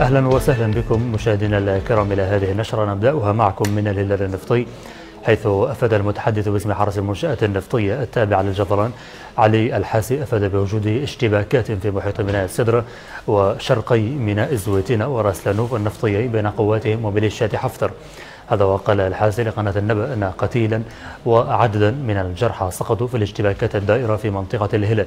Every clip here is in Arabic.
أهلا وسهلا بكم مشاهدينا الكرام إلى هذه النشرة. نبدأها معكم من الهلال النفطي حيث أفاد المتحدث باسم حرس المنشآت النفطية التابعة للجدران علي الحاسي أفاد بوجود اشتباكات في محيط ميناء السدرة وشرقي ميناء الزويتين وراس لانوف النفطيين بين قواتهم وميليشيات حفتر. هذا وقال الحاسي لقناة النبأ أن قتيلا وعددا من الجرحى سقطوا في الاشتباكات الدائرة في منطقة الهلال.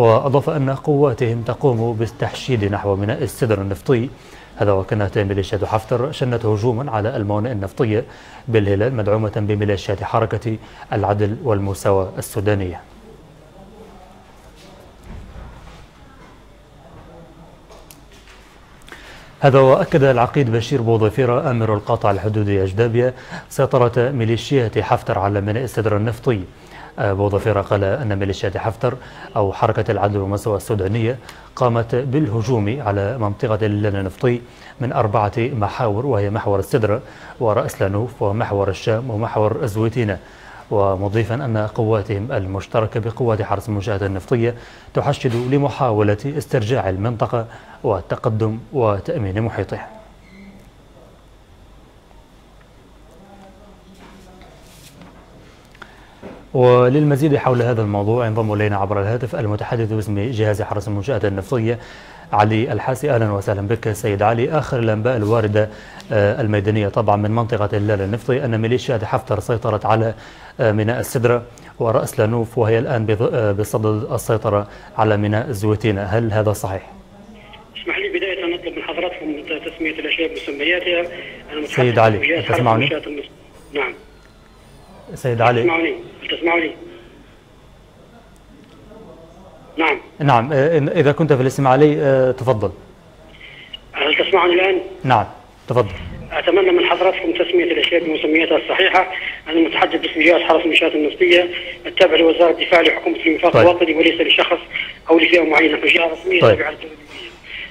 وأضاف أن قواتهم تقوم بالتحشيد نحو ميناء السدر النفطي. هذا وكانت ميليشيات حفتر شنت هجوما على الموانئ النفطية بالهلال مدعومة بميليشيات حركة العدل والمساواة السودانية. هذا وأكد العقيد بشير بوظفيرة أمر القاطع الحدودي أجدابيا سيطرة ميليشيات حفتر على ميناء السدر النفطي. بوظفيرة قال أن ميليشيات حفتر أو حركة العدل والمساواة السودانية قامت بالهجوم على منطقة اللبنان النفطي من أربعة محاور وهي محور السدرة ورأس لانوف ومحور الشام ومحور الزويتينة. ومضيفا أن قواتهم المشتركة بقوات حرس المنشآت النفطية تحشد لمحاولة استرجاع المنطقة والتقدم وتأمين محيطها وللمزيد حول هذا الموضوع ينضم إلينا عبر الهاتف المتحدث باسم جهاز حرس المنشآت النفطية علي الحاسي. أهلا وسهلا بك سيد علي. آخر الأنباء الواردة الميدانية طبعا من منطقة اللال النفطي أن ميليشيات حفتر سيطرت على ميناء السدرة ورأس لانوف وهي الآن بصدد السيطرة على ميناء الزويتينه هل هذا صحيح؟ اسمح لي بداية أن أطلب من حضراتكم تسمية الأشياء بمسمياتها سيد علي تسمعني؟ نعم. سيد علي. تسمعني تسمعني نعم. نعم إذا كنت في الاستماع علي تفضل. هل تسمعني الآن؟ نعم تفضل. أتمنى من حضراتكم تسمية الأشياء بمسمياتها الصحيحة. أنا متحدث باسم جهاز حرس المنشآت النفطية التابع لوزارة الدفاع لحكومة الانفاق طيب. الوطني وليس لشخص أو لفئة معينة فجهة رسمية طيب. تابعة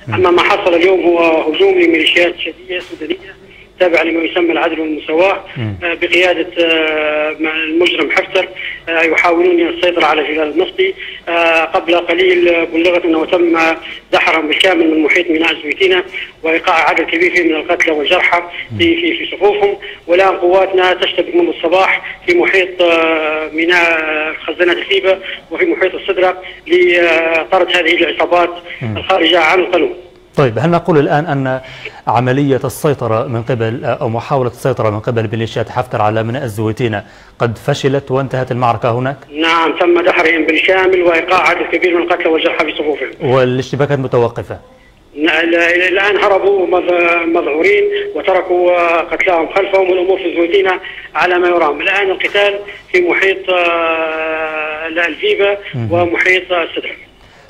أما ما حصل اليوم هو هجوم لميليشيات شديدية سودانية. تابعة لما يسمى العدل والمساواة بقيادة المجرم حفتر يحاولون السيطرة على الهلال النفطي قبل قليل بلغت أنه تم دحرهم بالكامل من محيط ميناء الزويتينة وإيقاع عدد كبير من القتلى والجرحى في في في صفوفهم والآن قواتنا تشتبك منذ الصباح في محيط ميناء خزانات الخيبة وفي محيط الصدرة لطرد هذه العصابات الخارجة عن القانون. طيب هل نقول الآن أن عملية السيطرة من قبل أو محاولة السيطرة من قبل ميليشيات حفتر على ميناء الزويتينة قد فشلت وانتهت المعركة هناك؟ نعم تم دحرهم بالكامل وإيقاع عدد كبير من القتلى والجرحى في صفوفهم. والاشتباكات متوقفة؟ الآن هربوا مذعورين وتركوا قتلاهم خلفهم والأمور في الزويتينة على ما يرام. الآن القتال في محيط الفيبة ومحيط السدر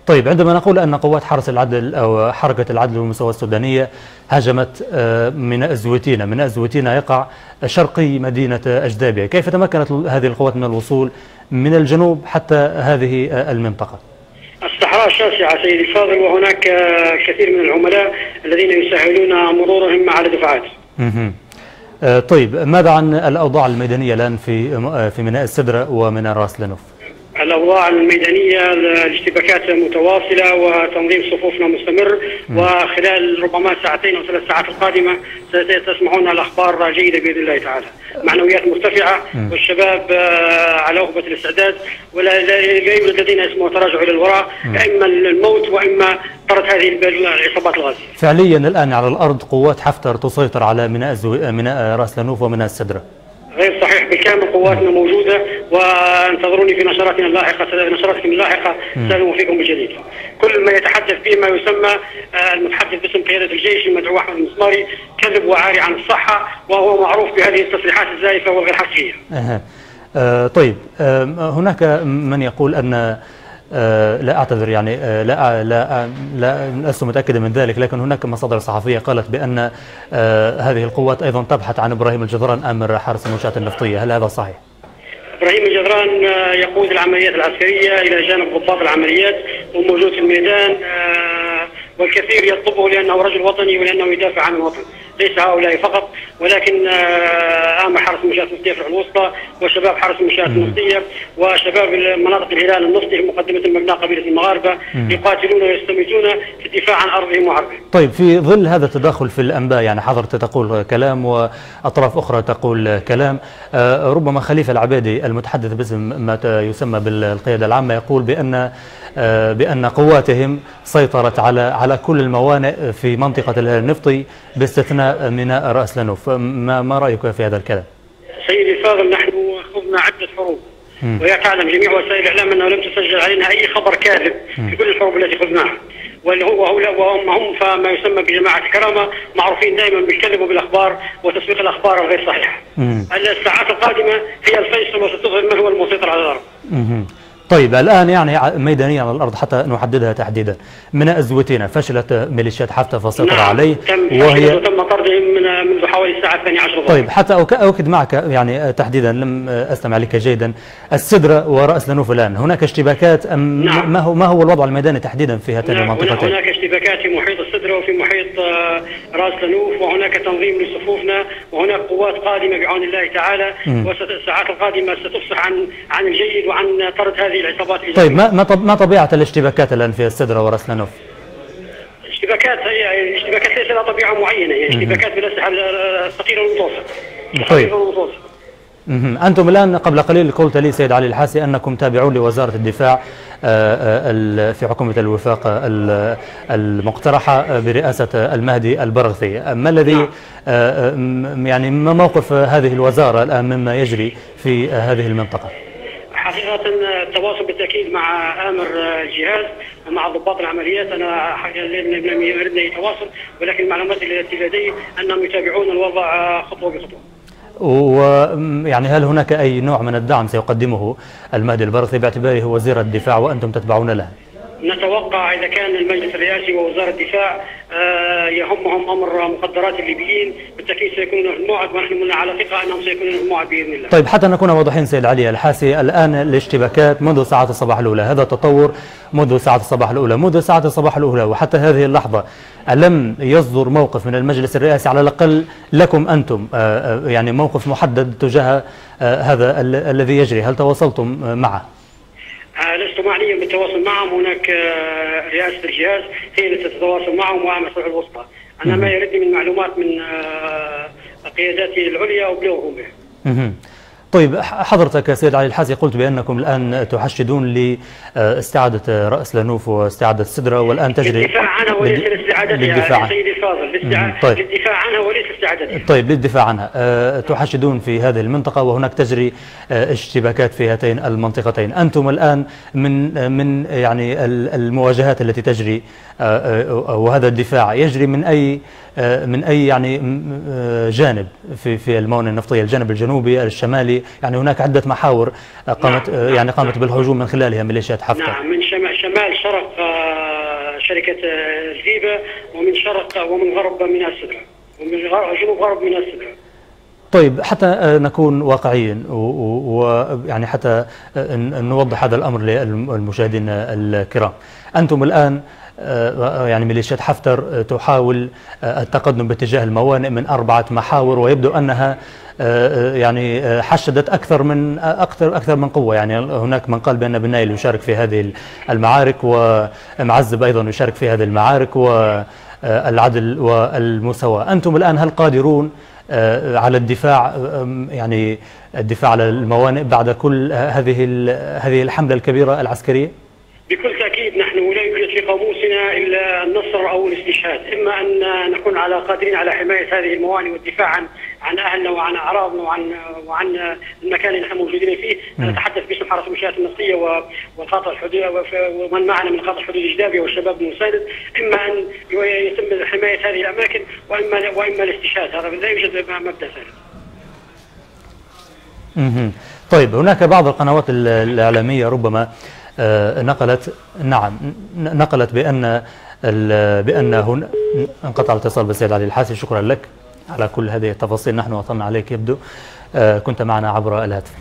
طيب عندما نقول أن قوات حرس العدل أو حركة العدل والمساواة السودانية هاجمت ميناء الزويتينة ميناء الزويتينة يقع شرقي مدينة أجدابية. كيف تمكنت هذه القوات من الوصول من الجنوب حتى هذه المنطقة؟ الصحراء شاسعة سيدي الفاضل وهناك كثير من العملاء الذين يسهلون مرورهم على دفعات. طيب ماذا عن الأوضاع الميدانية الآن في في ميناء السدرة وميناء راس لنوف؟ الأوضاع الميدانية الاشتباكات متواصلة وتنظيم صفوفنا مستمر وخلال ربما ساعتين أو ثلاث ساعات القادمة ستسمعون الاخبار جيدة بإذن الله تعالى. معنويات مرتفعة والشباب على وهبه الاستعداد ولا لا يوجد لدينا اسمه تراجع إلى الوراء إما الموت وإما طرد هذه العصابات الغازية. فعليا الآن على الأرض قوات حفتر تسيطر على ميناء. ميناء راس لانوف وميناء السدرة. غير صحيح بالكامل قواتنا موجودة وانتظروني في نشراتنا اللاحقة نشراتكم اللاحقة سنوفيكم بالجديد. كل ما يتحدث به ما يسمى المتحدث باسم قيادة الجيش المدعو أحمد المسماري كذب وعاري عن الصحة وهو معروف بهذه التصريحات الزائفة والغير حقيقية. أه. أه طيب أه هناك من يقول أن لا أعتذر يعني أه لا لا لا لست متاكدا من ذلك لكن هناك مصادر صحفية قالت بأن أه هذه القوات أيضا تبحث عن إبراهيم الجدران آمر حرس المنشآت النفطية هل هذا صحيح؟ إبراهيم الجدران يقود العمليات العسكرية إلى جانب ضباط العمليات وموجود في الميدان والكثير يطلبه لأنه رجل وطني ولأنه يدافع عن الوطن. ليس هؤلاء فقط ولكن أهم حرس المنشآت النفطية في الوسطى وشباب حرس المنشآت النفطية وشباب مناطق الهلال النفطي مقدمة المبنى قبيلة المغاربة يقاتلون ويستميتون في الدفاع عن أرضهم وعرضهم طيب في ظل هذا التداخل في الأنباء يعني حضرت تقول كلام وأطراف أخرى تقول كلام ربما خليفة العبادي المتحدث باسم ما يسمى بالقيادة العامة يقول بأن آه، بأن قواتهم سيطرت على على كل الموانئ في منطقة النفطي باستثناء ميناء رأس لنوف. ما, ما رأيك في هذا الكلام؟ سيدي الفاضل نحن خضنا عدة حروب. وهي تعلم جميع وسائل الإعلام أنه لم تسجل علينا أي خبر كاذب في كل الحروب التي خضناها وهم هم فما يسمى بجماعة الكرامة معروفين دائما بالكذب وبالأخبار وتسويق الأخبار الغير صحيحة. الساعات القادمة هي الفيصل وستظهر من هو المسيطر على الأرض طيب الآن يعني ميدانيا على الأرض حتى نحددها تحديدا. من أزوتنا فشلت ميليشيات حفتة فالسيطرة نعم عليه تم وهي تم طردهم من منذ حوالي الساعة الثانية عشر طيب حتى أؤكد معك يعني تحديدا لم أستمع لك جيدا. السدرة ورأس لنوف الآن. هناك اشتباكات أم نعم. ما هو ما هو الوضع الميداني تحديدا في هاتين نعم المنطقتين؟ هناك اشتباكات في محيط السدرة وفي محيط آه، رأس لنوف وهناك تنظيم لصفوفنا وهناك قوات قادمة بعون الله تعالى. والساعات القادمة ستفصح عن عن الجيد وعن طرد هذه العصابات طيب ما ما طبيعة الاشتباكات الآن في السدرة ورسلانوف؟ اشتباكات هي الاشتباكات ليس لها طبيعة معينة هي اشتباكات بالاسلحه الثقيله والمتوسط طيب. أنتم الآن قبل قليل قلت لي سيد علي الحاسي أنكم تابعون لوزارة الدفاع آه، آه، في حكومة الوفاق المقترحة برئاسة المهدي البرغثي. ما الذي نعم. آه، يعني ما موقف هذه الوزارة الآن مما يجري في هذه المنطقة؟ حقيقة التواصل بالتأكيد مع آمر الجهاز ومع ضباط العمليات أنا لم يردنا أي تواصل ولكن المعلومات التي لدي أنهم يتابعون الوضع خطوة بخطوة ويعني هل هناك أي نوع من الدعم سيقدمه المهدي البرثي باعتباره وزير الدفاع وأنتم تتبعون له؟ نتوقع إذا كان المجلس الرئاسي ووزارة الدفاع آه، يهمهم أمر مخدرات الليبيين بالتأكيد سيكونون في الموعد ونحن على ثقة أنهم سيكونون في الموعد بإذن الله. طيب حتى نكون واضحين سيد علي الحاسي الآن الاشتباكات منذ ساعات الصباح الأولى هذا التطور منذ ساعات الصباح الأولى منذ ساعات الصباح الأولى وحتى هذه اللحظة ألم يصدر موقف من المجلس الرئاسي على الأقل لكم أنتم آه، آه، يعني موقف محدد تجاه هذا الذي يجري هل تواصلتم معه؟ لست معنيا بالتواصل معهم هناك آه، رئاسة الجهاز هي التي تتواصل معهم ومع الوسطى. أنا ما يردني من معلومات من آه، قياداتي العليا وابلغهم به طيب حضرتك سيد علي الحاسي قلت بأنكم الآن تحشدون لاستعادة رأس لنوف واستعادة السدرة والآن تجري للدفاع عنها وليس لاستعادتها سيدي الفاضل. للدفاع طيب. للدفاع عنها وليس استعادتها طيب للدفاع عنها. أه تحشدون في هذه المنطقة وهناك تجري أه اشتباكات في هاتين المنطقتين. أنتم الآن من من يعني المواجهات التي تجري أه, أه، وهذا الدفاع يجري من أي من أي يعني آه، جانب في في الموانئ النفطية الجانب الجنوبي الشمالي يعني هناك عدة محاور قامت نعم. يعني قامت نعم. بالهجوم من خلالها ميليشيات حفتر نعم من شمال, شمال شرق آه، شركة الزيبة ومن شرق ومن غرب من السدرة ومن جنوب غرب من السدرة طيب حتى نكون واقعيين ويعني حتى نوضح هذا الأمر للمشاهدين الكرام. أنتم الآن آه، يعني ميليشيات حفتر آه، تحاول آه، التقدم باتجاه الموانئ من أربعة محاور ويبدو أنها يعني حشدت أكثر من أكثر أكثر من قوة. يعني هناك من قال بأن بن نايل يشارك في هذه المعارك ومعزب أيضا يشارك في هذه المعارك والعدل والمساواة. أنتم الآن هل قادرون على الدفاع يعني الدفاع على الموانئ بعد كل هذه هذه الحملة الكبيرة العسكرية؟ بكل تأكيد نحن يوجد في قاموسنا إلا النصر أو الاستشهاد. إما أن نكون على قادرين على حماية هذه الموانئ والدفاع عن عن أهلنا وعن أعراضنا وعن وعن المكان اللي نحن موجودين فيه. نتحدث باسم حرس المنشآت النفطية وقاطع الحدود ومن معنا من قاطع الحدود الإجدابية والشباب المساند إما أن يتم حماية هذه الأماكن وإما وإما الاستشهاد. هذا لا يوجد مبدأ ثالث طيب هناك بعض القنوات الإعلامية ربما نقلت نعم نقلت بأن بأن هنا انقطع الاتصال بالسيد علي الحاسي. شكرا لك على كل هذه التفاصيل. نحن وصلنا عليك يبدو. آه، كنت معنا عبر الهاتف.